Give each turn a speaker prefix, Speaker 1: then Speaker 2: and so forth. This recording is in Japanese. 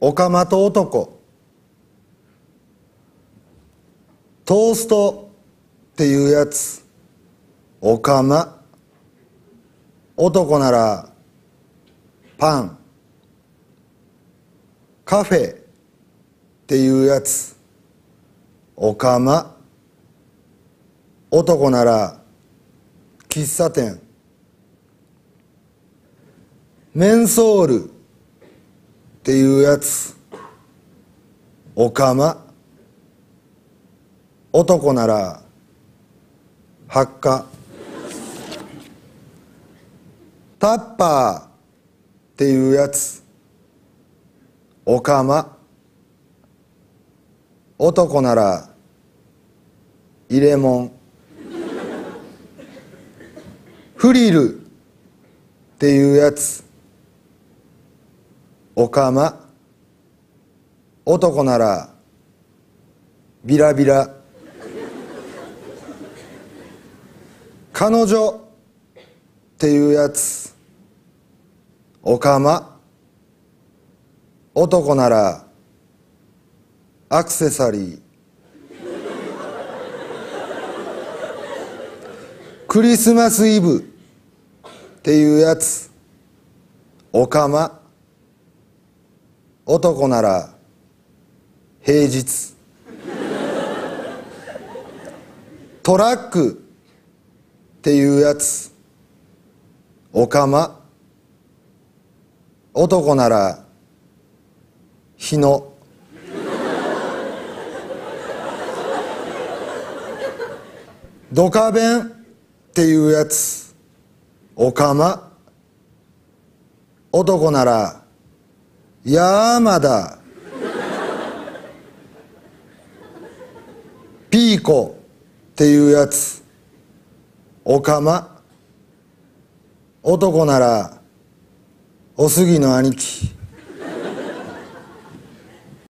Speaker 1: オカマと男。トーストっていうやつ。オカマ男ならパン。カフェっていうやつ。オカマ男なら喫茶店。メンソール。っていうやつ。オカマ。男なら発火タッパーっていうやつ。オカマ。男なら入れ物フリルっていうやつ。オカマ男ならビラビラ。彼女っていうやつオカマ。男ならアクセサリー。クリスマスイブっていうやつオカマ。男なら平日。トラックっていうやつ。オカマ。男なら日野。ドカベンっていうやつ。オカマ。男なら山だピーコ。っていうやつ。おかま男ならおすぎの兄貴。